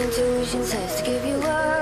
Intuition says to give you up,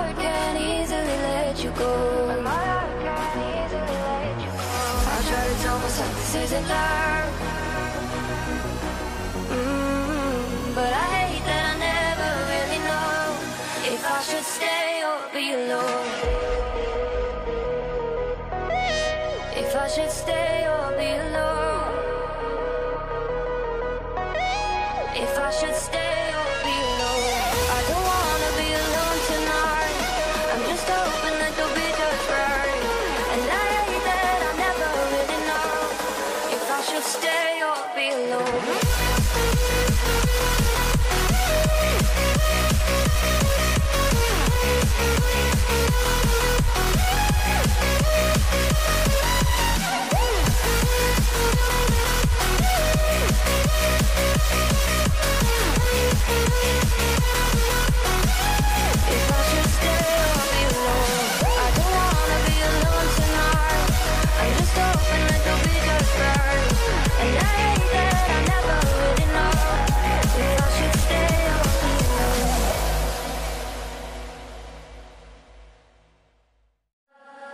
tell myself this isn't love. Mm, but I hate that I never really know if I should stay or be alone. If I should stay or be alone.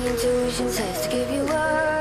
My intuition says to give you up.